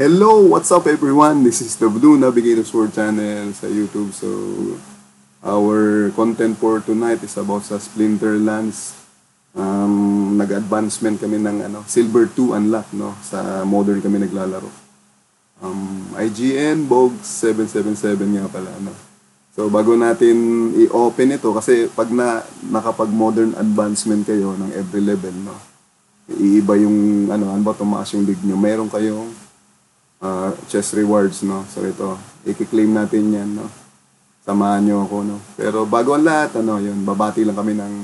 Hello, what's up everyone? This is the Blue Navigator Sword channel sa YouTube. So, our content for tonight is about sa Splinterlands. Um, nag-advancement kami ng ano, Silver 2 unlock, no? Sa modern kami naglalaro. Um, IGN Bog 777 nga pala, no? So, bago natin i-open ito, kasi pag na, nakapag-modern advancement kayo ng every level, no? Iiba yung, ano, ano ba tumaas yung lig nyo. Meron kayong uh, chest rewards, no? So, ito, i-claim natin yan, no? Samahan nyo ako, no? Pero bago ang lahat, ano, yun, babati lang kami ng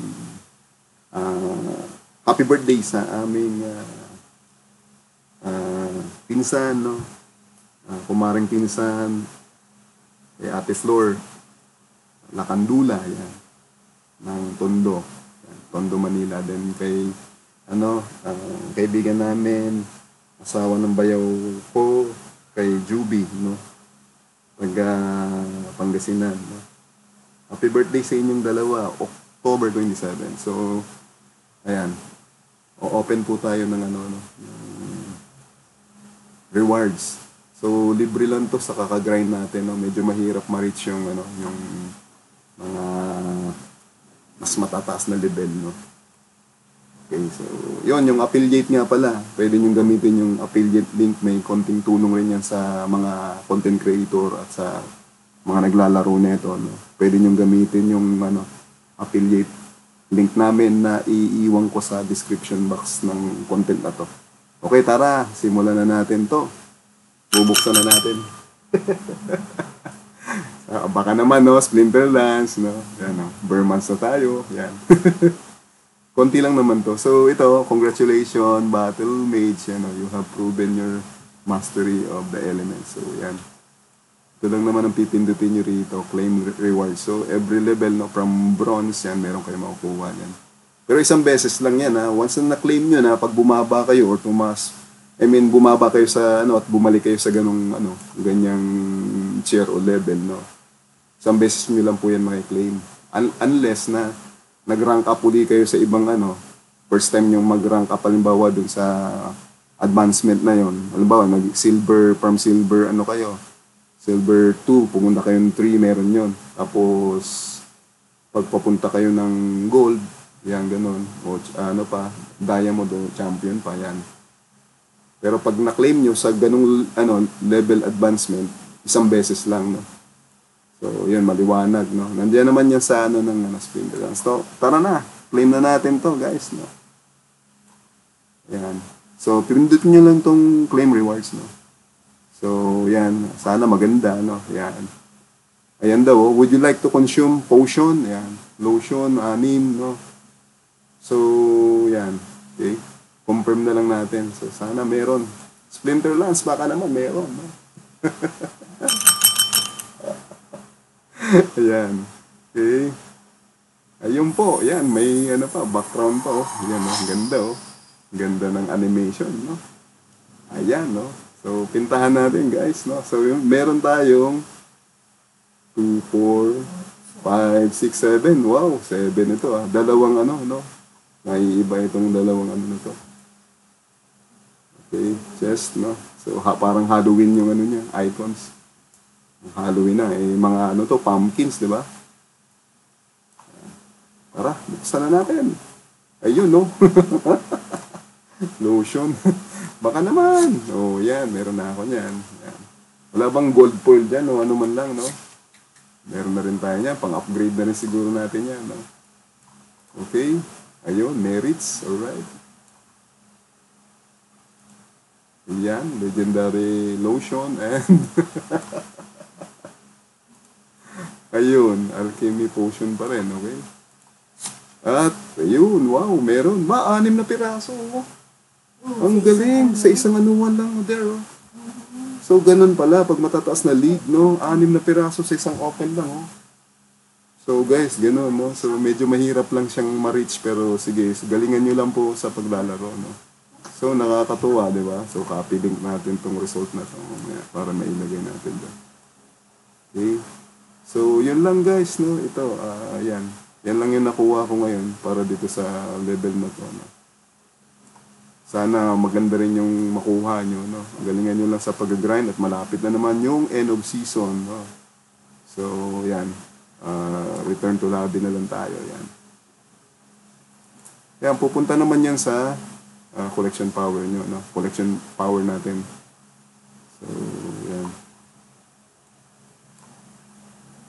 uh, happy birthday sa aming uh, uh, pinsan, no? Uh, kumaring pinsan, kay Ate Flor, Lakandula, yan, ng Tondo, yan, Tondo, Manila. Then kay, ano, uh, kaibigan namin, asawa ng bayaw ko, kay Juby, no? Taga Pangasinan, no? Happy birthday sa inyong dalawa, October 27. So, ayan. O-open po tayo ng ano, no? Rewards. So, libre lang to sa kakagrind natin, no? Medyo mahirap ma-reach yung, ano, yung mga mas matataas na level, no? Okay, so, yon yung affiliate nga pala. Pwede nyo gamitin yung affiliate link. May konting tulong rin yan sa mga content creator at sa mga naglalaro nito. No? Pwede nyo gamitin yung ano, affiliate link namin na iiwan ko sa description box ng content na to. Okay, tara, simulan na natin to. Bubuksan na natin. Ah, baka naman, no? Splinterlands, no? Yan, no? Burmans na tayo. Yan. konti lang naman to. So ito, congratulations, Battle Mage, you, know, you have proven your mastery of the elements. So yan. Ito lang naman ang pipindutin nyo rito, claim reward. So every level, no, from bronze, yan, meron kayo makukuha yan. Pero isang beses lang yan, ha. Once na na-claim nyo na, pag bumaba kayo or tumas, I mean, bumaba kayo sa, ano, at bumalik kayo sa ganong, ano, ganyang chair o level, no. Isang beses nyo lang po yan makiklaim. Un- unless na, nag-rank up uli kayo sa ibang ano, first time yung mag-rank up halimbawa dun sa advancement na yon halimbawa nag silver from silver ano kayo? Silver 2 pumunta kayo ng 3 meron yon tapos pagpapunta kayo ng gold yan ganun. O ano pa diamond o champion pa yan. Pero pag na-claim nyo sa ganung ano level advancement isang beses lang no So, yun, maliwanag, no? Nandiyan naman yan sa ano ng ano, Spindle So, tara na. Claim na natin to, guys, no? Yan. So, pindutin nyo lang tong claim rewards, no? So, yan. Sana maganda, no? Yan. Ayan daw, oh. would you like to consume potion? Yan. Lotion, anim, no? So, yan. Okay? Confirm na lang natin. So, sana meron. Splinterlands, baka naman meron, no? Ayan. Okay. Ayun po, yan, may ano pa, background pa, oh. Yan, oh, ganda, oh. Ganda ng animation, no? Ayan, no? So, pintahan natin, guys, no? So, yun, meron tayong 2, 4, 5, 6, 7. Wow, 7 ito, ah. Dalawang ano, no? Naiiba itong dalawang ano nito. Okay, chest, no? So, ha, parang Halloween yung ano niya, icons. Halloween na, eh, mga ano to, pumpkins, di ba? Tara, buksan na natin. Ayun, no? Lotion. Baka naman. Oh, yan, meron na ako niyan. Yan. Wala bang gold foil dyan o ano man lang, no? Meron na rin tayo niyan. Pang-upgrade na rin siguro natin yan, no? Okay. Ayun, merits. Alright. Yan, legendary lotion and Ayun, alchemy potion pa rin, okay? At, ayun, wow, meron. Ma, anim na piraso. Oh. Ang galing. Sa isang anuan lang, oh, there, oh. So, ganun pala, pag matataas na league, no? Anim na piraso sa isang open lang, oh. So, guys, ganun, no? So, medyo mahirap lang siyang ma-reach, pero sige, galingan nyo lang po sa paglalaro, no? So, nakakatuwa, di ba? So, copy link natin tong result na to, para mailagay natin doon. Okay? So, yun lang guys, no? Ito, uh, yan. Yan lang yung nakuha ko ngayon para dito sa level na to. No? sana maganda rin yung makuha nyo, no? Galingan nyo lang sa pag-grind at malapit na naman yung end of season, no? So, yan. Ah, return to lobby na lang tayo, yan. Yan, pupunta naman yan sa ah, collection power nyo, no? Collection power natin. So, yan.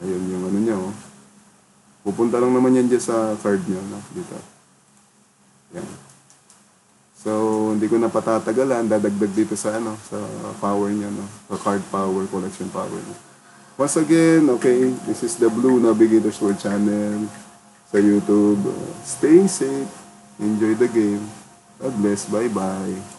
Ayun yung ano niya, oh. Pupunta lang naman yan dyan sa card nyo, no? Dito. Yan. So, hindi ko na patatagalan, dadagdag dito sa ano, sa power niya, no? Sa card power, collection power niya. Once again, okay, this is the Blue Navigator's World channel sa YouTube. Uh, Stay safe, enjoy the game. God bless, bye-bye.